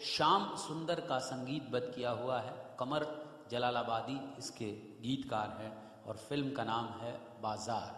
श्याम सुंदर का संगीतबद्ध किया हुआ है। कमर जलालाबादी इसके गीतकार हैं और फ़िल्म का नाम है बाज़ार।